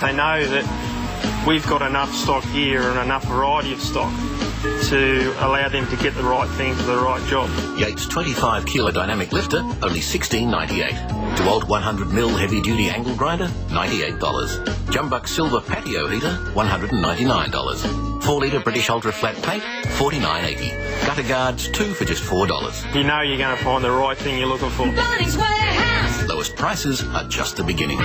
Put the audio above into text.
They know that we've got enough stock here and enough variety of stock to allow them to get the right thing for the right job. Yates 25 kilo dynamic lifter, only $16.98. DeWalt 100 mil heavy duty angle grinder, $98. Jumbuck silver patio heater, $199. 4 litre British ultra flat plate, $49.80. Gutter guards, two for just $4. You know you're going to find the right thing you're looking for. Lowest prices are just the beginning.